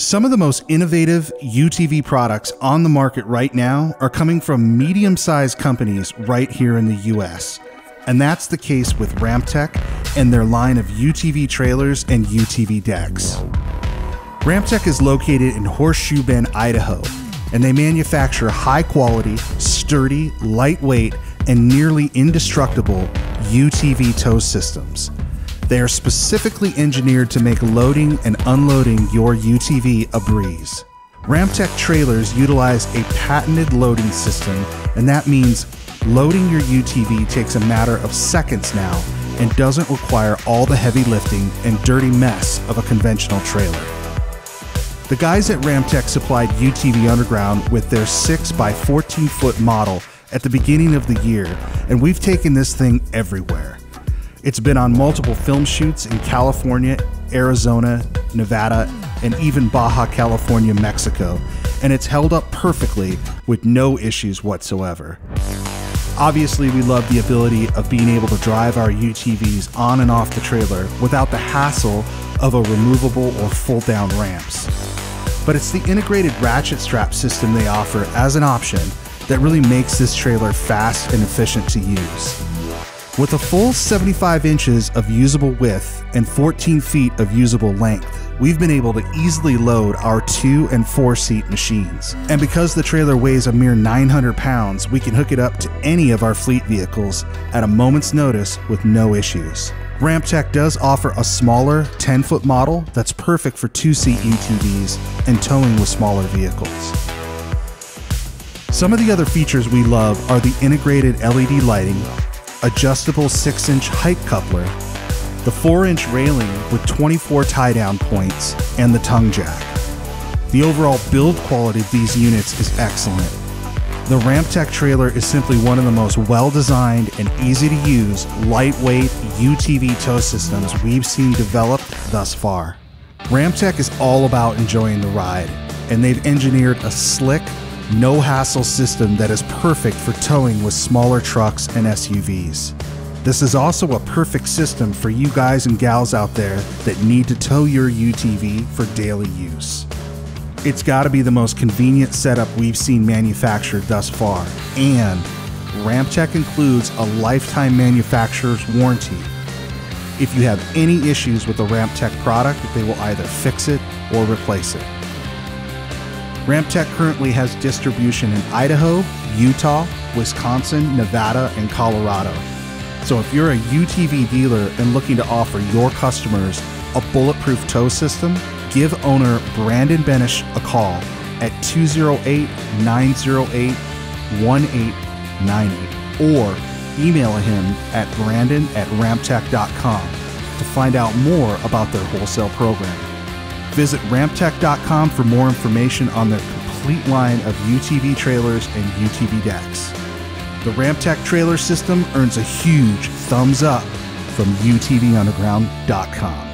Some of the most innovative UTV products on the market right now are coming from medium sized companies right here in the US. And that's the case with Ramptek and their line of UTV trailers and UTV decks. Ramptek is located in Horseshoe Bend, Idaho, and they manufacture high quality, sturdy, lightweight, and nearly indestructible UTV tow systems. They are specifically engineered to make loading and unloading your UTV a breeze. Ramptek trailers utilize a patented loading system, and that means loading your UTV takes a matter of seconds now and doesn't require all the heavy lifting and dirty mess of a conventional trailer. The guys at Ramptek supplied UTV Underground with their 6 by 14 foot model at the beginning of the year, and we've taken this thing everywhere. It's been on multiple film shoots in California, Arizona, Nevada, and even Baja California, Mexico, and it's held up perfectly with no issues whatsoever. Obviously, we love the ability of being able to drive our UTVs on and off the trailer without the hassle of a removable or full down ramps. But it's the integrated ratchet strap system they offer as an option that really makes this trailer fast and efficient to use. With a full 75 inches of usable width and 14 feet of usable length, we've been able to easily load our two and four seat machines. And because the trailer weighs a mere 900 pounds, we can hook it up to any of our fleet vehicles at a moment's notice with no issues. Ramptek does offer a smaller 10 foot model that's perfect for two seat UTVs and towing with smaller vehicles. Some of the other features we love are the integrated LED lighting, adjustable 6 inch height coupler, the 4 inch railing with 24 tie down points, and the tongue jack. The overall build quality of these units is excellent. The Ramptek trailer is simply one of the most well designed and easy to use lightweight UTV tow systems we've seen developed thus far. Ramptek is all about enjoying the ride, and they've engineered a slick, no hassle system that is perfect for towing with smaller trucks and SUVs. This is also a perfect system for you guys and gals out there that need to tow your UTV for daily use. It's got to be the most convenient setup we've seen manufactured thus far, and Ramptek includes a lifetime manufacturer's warranty. If you have any issues with the Ramptek product, they will either fix it or replace it. Ramptek currently has distribution in Idaho, Utah, Wisconsin, Nevada, and Colorado. So if you're a UTV dealer and looking to offer your customers a bulletproof tow system, give owner Brandon Benish a call at 208 908 1898 or email him at brandon at ramptek.com to find out more about their wholesale program. Visit ramptek.com for more information on their complete line of UTV trailers and UTV decks. The Ramptek trailer system earns a huge thumbs up from UTVUnderground.com.